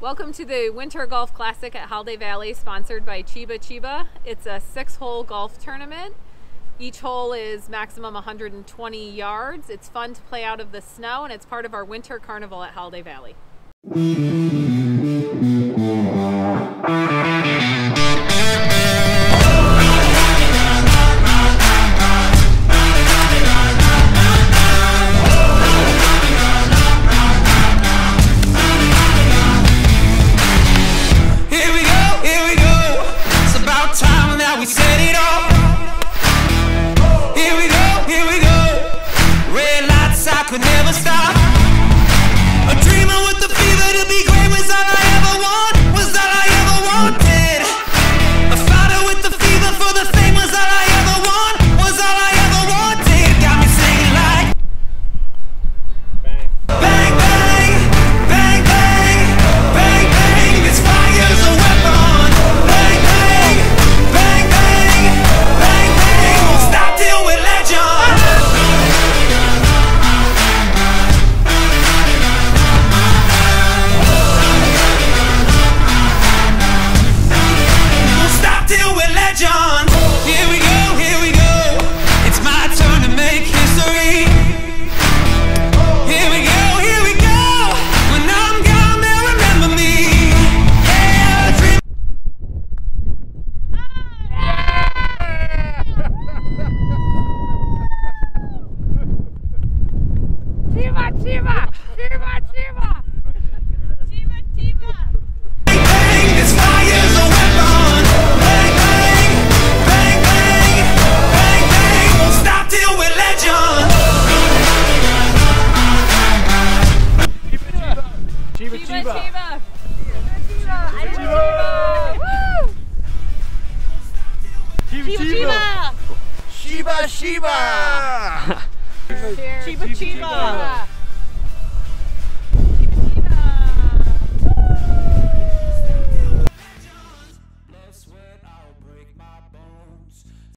Welcome to the Winter Golf Classic at Holiday Valley, sponsored by Chiba Chiba. It's a six hole golf tournament. Each hole is maximum 120 yards. It's fun to play out of the snow, and it's part of our Winter Carnival at Holiday Valley. Shiva! Shiva! Shiva! Shiva! Shiva! Chiba, Chiba. Chiba, Chiba. Chiba, Chiba. Chiba, Chiba.